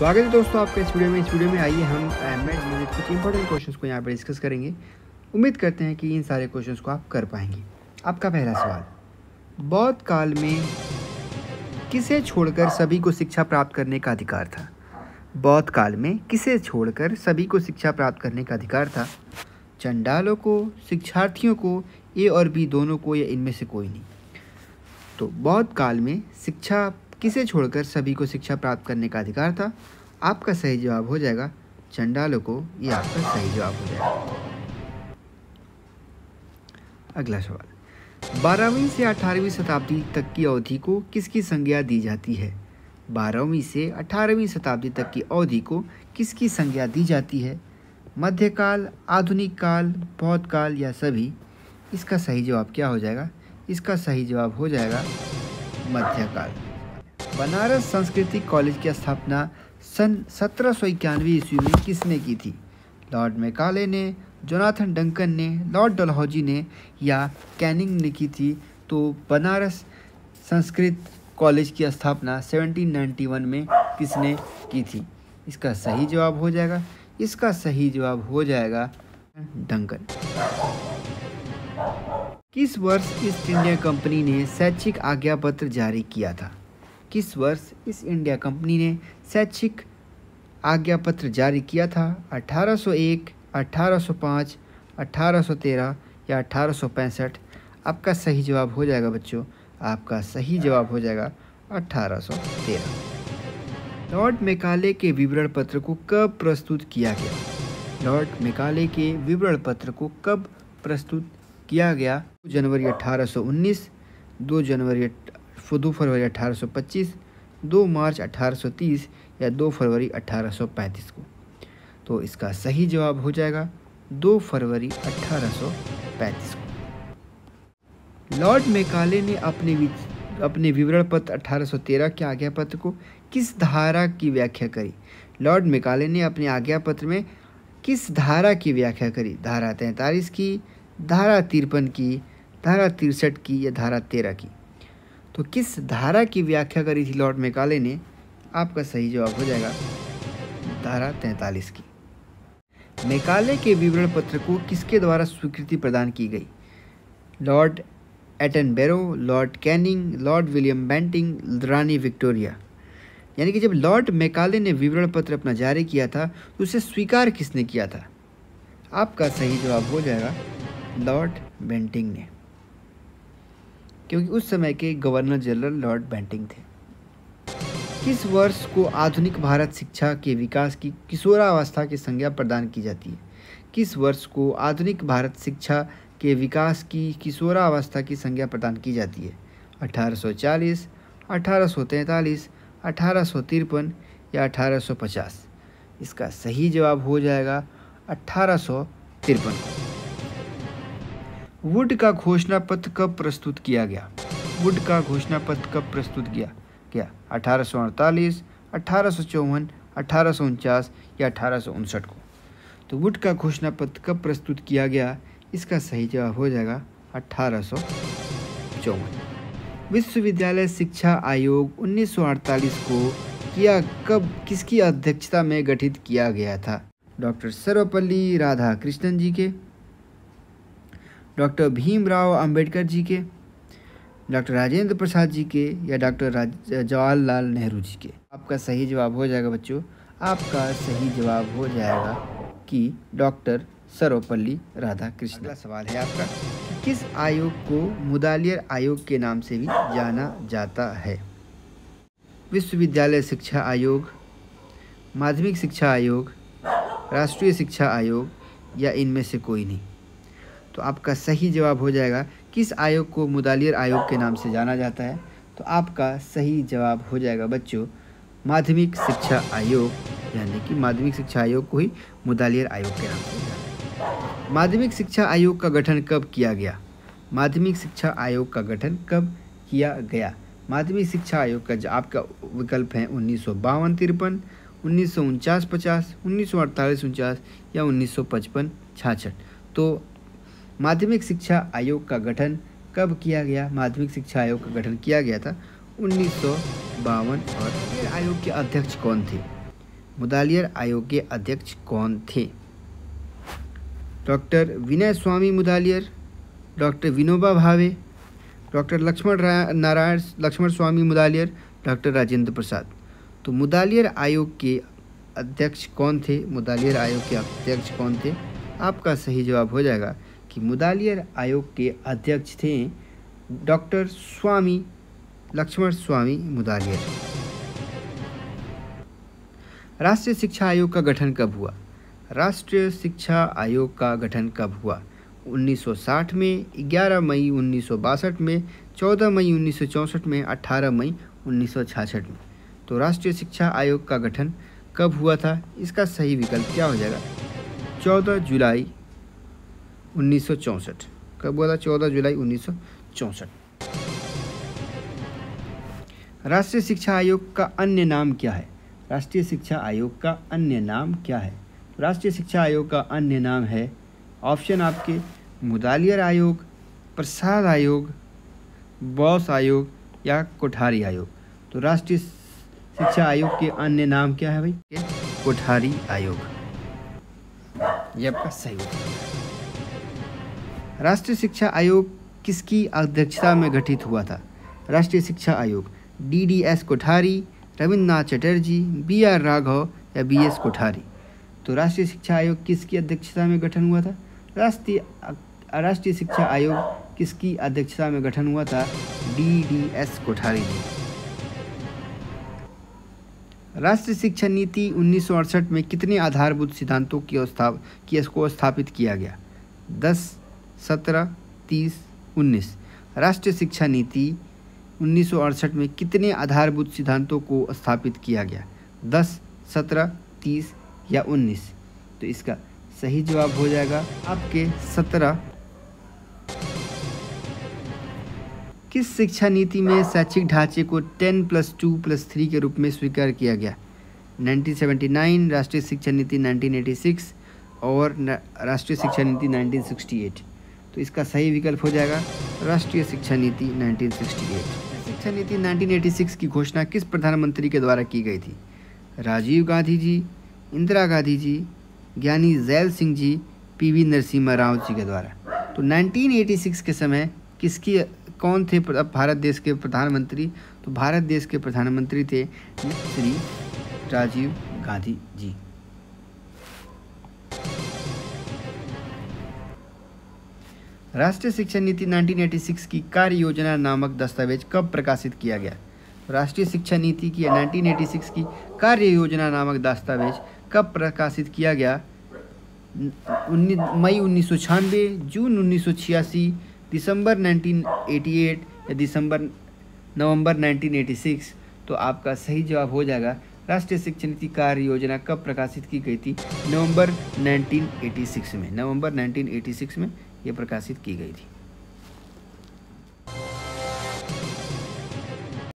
स्वागत है दोस्तों आपका इस वीडियो में। इस वीडियो में आइए हम एम एड कुछ इंपॉर्टेंट क्वेश्चंस को यहाँ पर डिस्कस करेंगे। उम्मीद करते हैं कि इन सारे क्वेश्चंस को आप कर पाएँगे। आपका पहला सवाल, बौद्ध काल में किसे छोड़कर सभी को शिक्षा प्राप्त करने का अधिकार था? बौद्ध काल में किसे छोड़कर सभी को शिक्षा प्राप्त करने का अधिकार था? चंडालों को, शिक्षार्थियों को, ए और बी दोनों को या इनमें से कोई नहीं? तो बौद्ध काल में शिक्षा किसे छोड़कर सभी को शिक्षा प्राप्त करने का अधिकार था? आपका सही जवाब हो जाएगा, चंडालों को ये आपका सही जवाब हो जाएगा। अगला सवाल। बारहवीं से अठारहवीं शताब्दी तक की अवधि को किसकी संज्ञा दी जाती है? बारहवीं से अठारहवीं शताब्दी तक की अवधि को किसकी संज्ञा दी जाती है? मध्यकाल, आधुनिक काल बौद्ध काल या सभी? इसका सही जवाब क्या हो जाएगा? इसका सही जवाब हो जाएगा मध्यकाल। बनारस संस्कृति कॉलेज की स्थापना सन सत्रह सौ इक्यानवे ईस्वी में किसने की थी? लॉर्ड मेकाले ने, जोनाथन डंकन ने, लॉर्ड डलहौजी ने या कैनिंग ने की थी? तो बनारस संस्कृत कॉलेज की स्थापना 1791 में किसने की थी? इसका सही जवाब हो जाएगा। इसका सही जवाब हो जाएगा डंकन। किस वर्ष ईस्ट इंडिया कंपनी ने शैक्षिक आज्ञा पत्र जारी किया था? किस वर्ष इस इंडिया कंपनी ने शैक्षिक आज्ञा पत्र जारी किया था। 1801, 1805, 1813 या अठारह सौ पैंसठ। आपका सही जवाब हो जाएगा बच्चों। आपका सही जवाब हो जाएगा 1813 लॉर्ड मेकाले के विवरण पत्र को कब प्रस्तुत किया गया? लॉर्ड मेकाले के विवरण पत्र को कब प्रस्तुत किया गया? जनवरी 1819 2 जनवरी दो फरवरी 1825 2 मार्च 1830 या 2 फरवरी 1835 को। तो इसका सही जवाब हो जाएगा 2 फरवरी 1835 को। लॉर्ड मेकाले ने अपने अपने विवरण पत्र 1813 के आज्ञा पत्र को किस धारा की व्याख्या करी? लॉर्ड मेकाले ने अपने आज्ञा पत्र में किस धारा की व्याख्या करी? धारा तैंतालीस की, धारा तिरपन की, धारा तिरसठ की या धारा तेरह की? तो किस धारा की व्याख्या करी थी लॉर्ड मेकाले ने? आपका सही जवाब हो जाएगा धारा तैंतालीस की। मेकाले के विवरण पत्र को किसके द्वारा स्वीकृति प्रदान की गई? लॉर्ड एटन बेरो Lord Canning, Lord William Bentinck, रानी विक्टोरिया। यानी कि जब लॉर्ड मेकाले ने विवरण पत्र अपना जारी किया था तो उसे स्वीकार किसने किया था? आपका सही जवाब हो जाएगा लॉर्ड बेंटिंग ने। क्योंकि उस समय के गवर्नर जनरल लॉर्ड बेंटिंग थे। किस वर्ष को आधुनिक भारत शिक्षा के विकास की किशोरावस्था की संज्ञा प्रदान की जाती है? किस वर्ष को आधुनिक भारत शिक्षा के विकास की किशोरावस्था की संज्ञा प्रदान की जाती है? 1840, 1843, अठारह या 1850 इसका सही जवाब हो जाएगा तिरपन। वुड का घोषणा पत्र कब प्रस्तुत किया गया? वुड का घोषणा पत्र कब प्रस्तुत किया गया? अठारह सौ अड़तालीस, अठारह सौ चौवन, अठारह सौ उनचास या अठारह सौ उनसठ को? तो वुड का घोषणा पत्र कब प्रस्तुत किया गया? इसका सही जवाब हो जाएगा अठारह सौ चौवन। विश्वविद्यालय शिक्षा आयोग 1948 को किया कब, किसकी अध्यक्षता में गठित किया गया था? डॉक्टर सर्वपल्ली राधा कृष्णन जी के डॉक्टर भीमराव अंबेडकर जी के, डॉक्टर राजेंद्र प्रसाद जी के या डॉक्टर जवाहरलाल नेहरू जी के। आपका सही जवाब हो जाएगा बच्चों। आपका सही जवाब हो जाएगा कि डॉक्टर सर्वपल्ली राधाकृष्ण अगला सवाल है आपका, किस आयोग को मुदालियर आयोग के नाम से भी जाना जाता है? विश्वविद्यालय शिक्षा आयोग, माध्यमिक शिक्षा आयोग, राष्ट्रीय शिक्षा आयोग या इनमें से कोई नहीं। तो आपका सही जवाब हो जाएगा, किस आयोग को मुदालियर आयोग के नाम से जाना जाता है? तो आपका सही जवाब हो जाएगा बच्चों, माध्यमिक शिक्षा आयोग, यानी कि माध्यमिक शिक्षा आयोग को ही मुदालियर आयोग के नाम से जाना माध्यमिक शिक्षा आयोग का गठन कब किया गया? माध्यमिक शिक्षा आयोग का गठन कब किया गया? माध्यमिक शिक्षा आयोग का आपका विकल्प है उन्नीस सौ बावन तिरपन, उन्नीस सौ उनचास पचास, उन्नीस सौ अड़तालीस उनचास या उन्नीस सौ पचपन छाछठ। तो माध्यमिक शिक्षा आयोग का गठन कब किया गया? माध्यमिक शिक्षा आयोग का गठन किया गया था उन्नीस सौ बावन और आयोग के अध्यक्ष कौन थे? मुदालियर आयोग के अध्यक्ष कौन थे? Doctor Vinay Swami Mudaliar, doctor Vinoba Bhave, doctor Lakshman Narayan, Lakshman Swami Mudaliar, doctor Rajendra Prasad. तो मुदालियर आयोग के अध्यक्ष कौन थे? मुदालियर आयोग के अध्यक्ष कौन थे? आपका सही जवाब हो जाएगा। कि मुदालियर आयोग के अध्यक्ष थे डॉक्टर स्वामी, लक्ष्मण स्वामी मुदालियर। राष्ट्रीय शिक्षा आयोग का गठन कब हुआ? राष्ट्रीय शिक्षा आयोग का गठन कब हुआ? 1960 में 11 मई उन्नीस सौ बासठ में 14 मई उन्नीस सौ चौंसठ में 18 मई उन्नीस सौ छियासठ में। तो राष्ट्रीय शिक्षा आयोग का गठन कब हुआ था? इसका सही विकल्प क्या हो जाएगा? 14 जुलाई उन्नीस सौ चौंसठ। कब हुआ था? 14 जुलाई उन्नीस सौ चौंसठ। राष्ट्रीय शिक्षा आयोग का अन्य नाम क्या है? राष्ट्रीय शिक्षा आयोग का अन्य नाम क्या है? राष्ट्रीय शिक्षा आयोग का अन्य नाम है ऑप्शन आपके, मुदालियर आयोग, प्रसाद आयोग, बॉस आयोग या कोठारी आयोग। तो राष्ट्रीय शिक्षा आयोग के अन्य नाम क्या है भाई? कोठारी आयोग। ये आपका सही राष्ट्रीय शिक्षा आयोग किसकी अध्यक्षता में गठित हुआ था? राष्ट्रीय शिक्षा आयोग D D S Kothari, Rabindranath Chatterjee B R Raghav या बी एस कोठारी? तो राष्ट्रीय शिक्षा आयोग किसकी अध्यक्षता में गठन हुआ था? राष्ट्रीय राष्ट्रीय शिक्षा आयोग किसकी अध्यक्षता में गठन हुआ था? D D S Kothari ji. राष्ट्रीय शिक्षा नीति उन्नीस सौ अड़सठ में कितने आधारभूत सिद्धांतों की स्थाप की को स्थापित किया गया? दस सत्रह, तीस, उन्नीस। राष्ट्रीय शिक्षा नीति उन्नीस सौ अड़सठ में कितने आधारभूत सिद्धांतों को स्थापित किया गया? दस, सत्रह, तीस या उन्नीस? तो इसका सही जवाब हो जाएगा आपके सत्रह। किस शिक्षा नीति में शैक्षिक ढांचे को ten plus two plus three के रूप में स्वीकार किया गया? 1979 राष्ट्रीय शिक्षा नीति 1986 और राष्ट्रीय शिक्षा नीति 1968 तो इसका सही विकल्प हो जाएगा राष्ट्रीय शिक्षा नीति 1968 शिक्षा नीति 1986 की घोषणा किस प्रधानमंत्री के द्वारा की गई थी? राजीव गांधी जी, इंदिरा गांधी जी, ज्ञानी जैल सिंह जी पीवी नरसिम्हा राव जी के द्वारा। तो 1986 के समय किसकी, कौन थे भारत देश के प्रधानमंत्री? तो भारत देश के प्रधानमंत्री थे श्री राजीव गांधी जी। राष्ट्रीय शिक्षा नीति 1986 की कार्य योजना नामक दस्तावेज़ कब प्रकाशित किया गया? राष्ट्रीय शिक्षा नीति की 1986 की कार्य योजना नामक दस्तावेज़ कब प्रकाशित किया गया? मई उन्नीस सौ छियानवे, जून उन्नीस सौ छियासी, दिसंबर 1988 या दिसंबर, नवंबर 1986 तो आपका सही जवाब हो जाएगा, राष्ट्रीय शिक्षा नीति कार्य योजना कब प्रकाशित की गई थी? नवंबर 1986 में। नवंबर 1986 में ये प्रकाशित की गई थी।